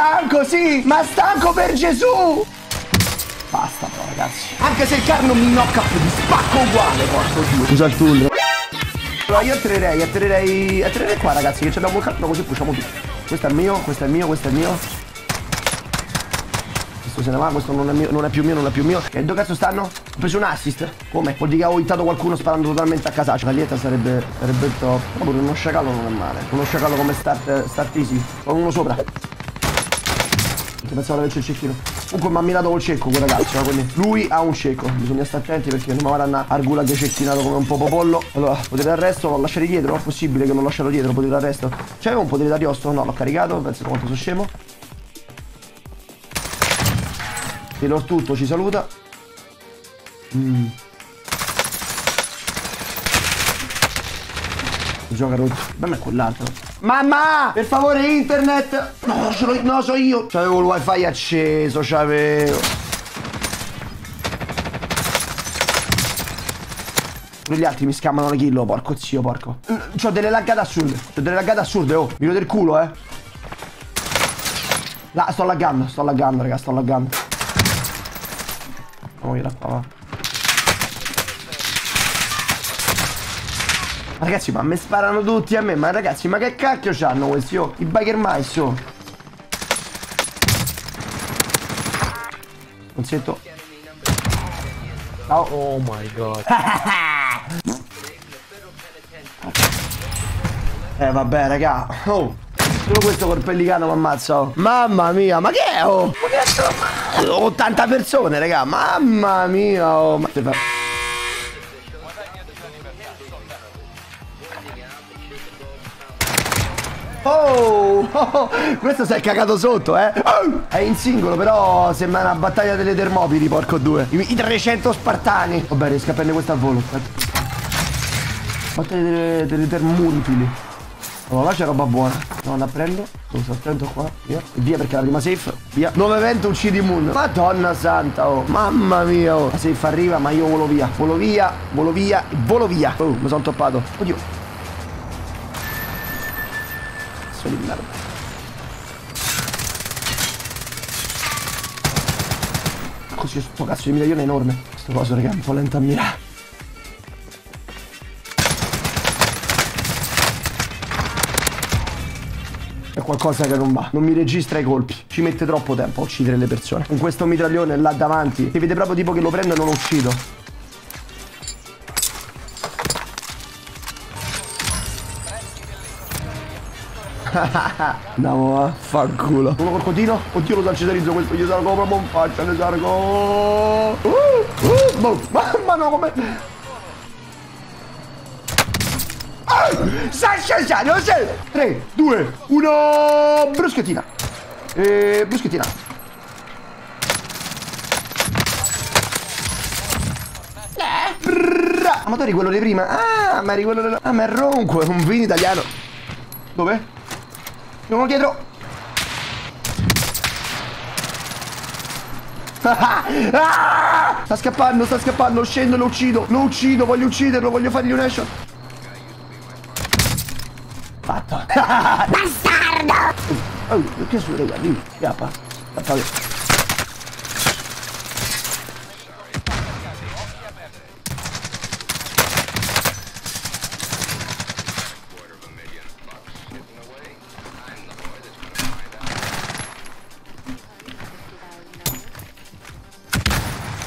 stanco, sì! Ma stanco per Gesù! Basta però ragazzi. Anche se il car non mi knocca più, mi spacco uguale, porco due. Scusa il tunnel. Allora io atterrerei, atterrerei, atterrerei qua ragazzi, che ci abbiamo un calcolo così pusciamo tutti. Questo è mio, questo è mio, questo è mio. Questo se ne va, questo non è, mio, non è più mio, non è più mio. E dove cazzo stanno? Ho preso un assist. Come? Vuol dire che ho hittato qualcuno sparando totalmente a casaccio. La lieta sarebbe, sarebbe top. Ma pure uno sciacallo non è male. Uno sciacallo come start, start easy. Con uno sopra. Perché pensavo di averci il cecchino. Comunque mi ha minato col cecco quel ragazzo, eh, quindi lui ha un cecco. Bisogna stare attenti perché non mi varranno argula che cecchinato come un po' popollo. Allora, potere d'arresto, l'ho lasciato dietro. È possibile che l'ho lasciato dietro, potere d'arresto. C'è un potere d'arresto? No, l'ho caricato. Penso quanto sono scemo. Taylor tutto ci saluta. Mm. Gioca rotto. È quell'altro. Mamma! Per favore internet! No, l'ho. No, so io! C'avevo il wifi acceso, c'avevo. Gli altri mi scammano le kill, porco zio, porco. Mm, C'ho delle laggate assurde. C'ho delle laggate assurde, oh. Mi vedo il culo, eh. Là, sto laggando, sto laggando, raga, sto laggando. Oh, da qua, va. Ragazzi, ma mi sparano tutti a me, ma ragazzi, ma che cacchio c'hanno questi? Oh, i biker mice, oh. Un setto. Ciao. Oh my god. Eh, vabbè, raga. Oh. Solo questo col pellicano mi ammazza, oh. Mamma mia, ma che è, oh? Ma che è sto- 80 persone, raga. Mamma mia, oh. Ma Oh, oh, questo si è cagato sotto, eh. È in singolo, però sembra una battaglia delle Termopili, porco due. I, i 300 spartani. Vabbè, riesco a prendere questo al volo. Battaglia delle, delle Termopili. Allora, là c'è roba buona. No, la prendo. Sto attento qua. Via. Via perché la prima safe. Via. Nuovo evento uccidi Moon. Madonna santa, oh. Mamma mia, oh. La safe arriva, ma io volo via. Volo via, volo via, volo via. Oh, mi sono toppato. Oddio. Così sto cazzo di medaglione enorme. Sto coso, raga, è un po' lento a mirare. È qualcosa che non va. Non mi registra i colpi. Ci mette troppo tempo a uccidere le persone. Con questo mitraglione là davanti. Si vede proprio tipo che lo prendo e non lo uccido. Andiamo a fanculo. Uno col codino. Oddio lo salcitarizzo questo. Gli salgo proprio in faccia. Ne salgo. Uh, uh, boh. Mamma no come. Sasha, sei. 3, 2, 1. Bruschettina. E bruschettina. Brrra. Amatori quello di prima. Ah, ma eri quello dello... Ah, ma è ronco, è un vino italiano. Dove? Uno dietro. Ah! Sta scappando, sta scappando, scendo, lo uccido, lo uccido, voglio ucciderlo, voglio fargli un headshot. Fatto. Bastardo! Oh, che su, raga, lì, scappa. Scappa via.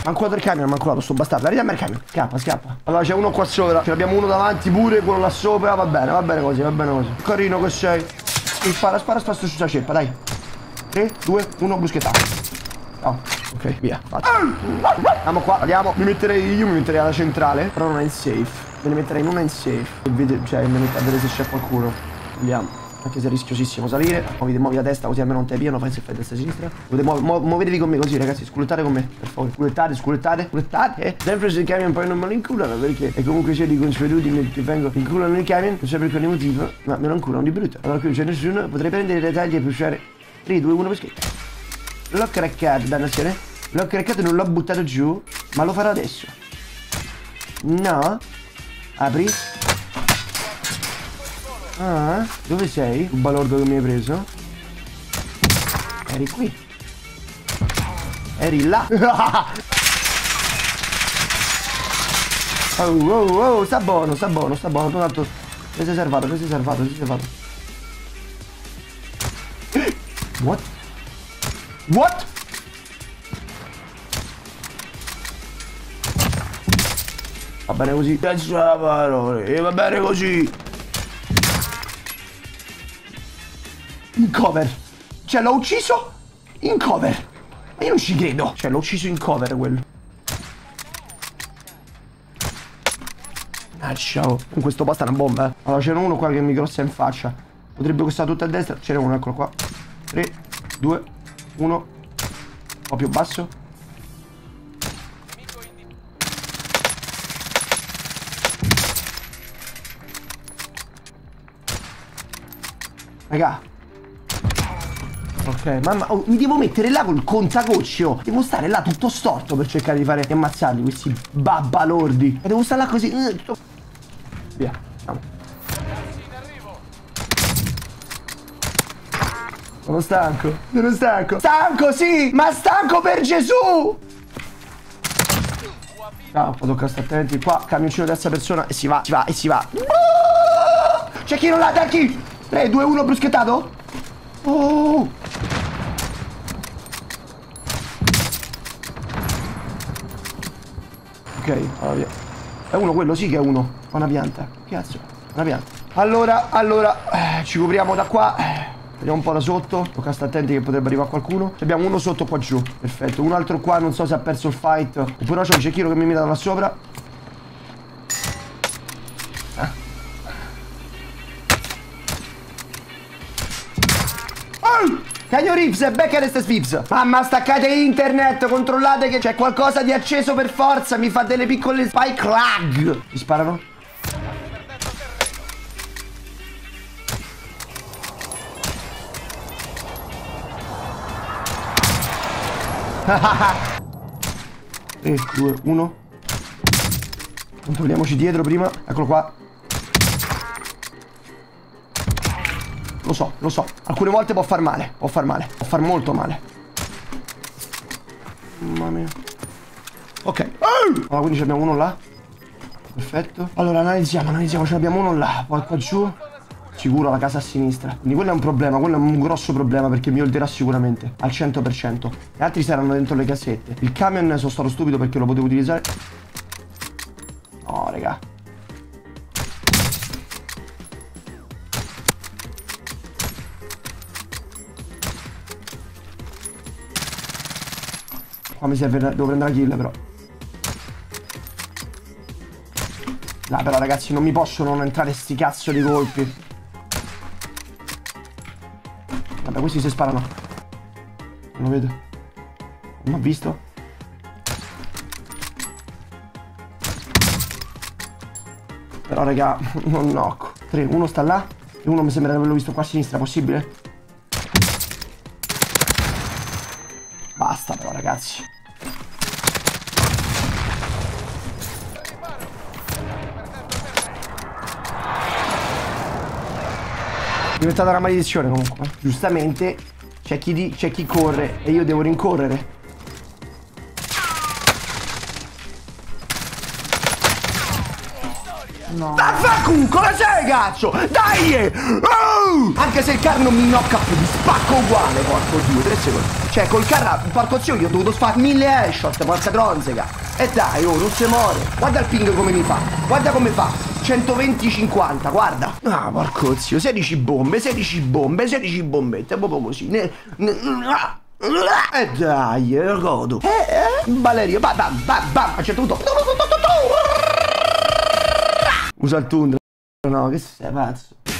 Ancora il camion, ma ancora sto bastardo. Arriva il camion. Scappa, scappa. Allora c'è uno qua sopra. Ce l'abbiamo uno davanti pure, quello là sopra. Va bene, va bene così, va bene così. Carino che sei. E spara, spara, spara su sta ceppa, dai. 3, 2, 1, bruschetta. Oh, ok, via. Andiamo qua, andiamo. Mi metterei, io mi metterei alla centrale. Però non è in safe. Me ne metterei in una in safe. Cioè, me ne metterei a vedere se c'è qualcuno. Andiamo. Anche se è rischiosissimo salire. Muovete, muovi la testa così almeno non ti piano. Fai se fai destra e sinistra. Dovete muov muov muovetevi con me così, ragazzi. Sculettate con me. Per favore. Sculettate, sculettate, sculettate. Sempre se il camion poi non me lo inculano. Perché è comunque c'è di consuetudine che vengo inculano il camion. Non so per quale motivo. Ma me lo inculano di brutto. Allora qui non c'è nessuno. Potrei prendere le taglie e pushare. 3, 2, 1 peschetta. L'ho craccato, dannazione. L'ho craccato e non l'ho buttato giù. Ma lo farò adesso. No. Apri. Ah, dove sei? Un balordo che mi hai preso? Eri qui. Eri là. oh, oh, oh, sta buono, sta buono, sta buono. Tanto, sei salvato, sei salvato, sei salvato. What? What? Va bene così. Cazzo la parole. Va bene così. In cover. Cioè, l'ho ucciso in cover. Ma io non ci credo. Cioè, l'ho ucciso in cover quello. Ah, ciao. In questo è una bomba, eh. Allora, c'era uno qua che mi crossa in faccia. Potrebbe costare tutto a destra. C'era uno, eccolo qua. 3, 2, 1. Un po' più basso. Raga. Ok, mamma, oh, mi devo mettere là col contagoccio. Devo stare là tutto storto per cercare di fare di ammazzarli questi babbalordi. E devo stare là così. Eh. Via, andiamo. Sono stanco, sono stanco. Stanco, sì, ma stanco per Gesù! Ciao, tocca stare attenti. Qua, camioncino terza persona e si va, si va e si va. C'è chi non l'ha, chi? 3, 2, 1, bruschettato? Oh! Ok, allora via. È uno quello, sì che è uno. Fa una pianta. Cazzo, una pianta. Allora, allora, eh, ci copriamo da qua. Vediamo un po' da sotto. Tocca stare attenti che potrebbe arrivare qualcuno. Abbiamo uno sotto qua giù. Perfetto. Un altro qua, non so se ha perso il fight. Oppure c'è un cecchino che mi mette da sopra. Caio Reeves e Beckerest Svips Mamma staccate internet Controllate che c'è qualcosa di acceso per forza Mi fa delle piccole spike lag. Mi sparano? Tre, due, uno. Controlliamoci dietro prima Eccolo qua Lo so, lo so. Alcune volte può far male. Può far male. Può far molto male. Mamma mia. Ok. Allora, quindi abbiamo uno là. Perfetto. Allora, analizziamo, analizziamo. Ce abbiamo uno là. Poi qua giù. Sicuro la casa a sinistra. Quindi quello è un problema. Quello è un grosso problema perché mi olderà sicuramente. Al 100%. Gli altri saranno dentro le casette. Il camion sono stato stupido perché lo potevo utilizzare. No, raga. Qua mi serve, devo prendere la kill però. No, però ragazzi non mi possono non entrare sti cazzo di colpi. Vabbè, questi si sparano. Non lo vedo. Non ha visto? Però raga, non knock. 3, uno sta là e uno mi sembra di averlo visto qua a sinistra, possibile? Basta però ragazzi. diventata una maledizione comunque. Giustamente c'è chi, chi corre e io devo rincorrere. No. Vaffanculo, cosa sei cazzo? Dai! Oh! Anche se il car non mi knocca più, mi spacco uguale, porco dio, tre secondi. Cioè, col car, porco zio, io ho dovuto fare mille headshot, porca tronzega. E dai, oh, non si muore. Guarda il ping come mi fa. Guarda come fa. 120-50, guarda. Ah, porco zio, 16 bombe, 16 bombe, 16 bombette, proprio così. Ne, ne, e dai, godo. Eh, eh, Valerio, bam, bam, bam, bam, a un certo punto. Usa il tundra. No, che sei pazzo.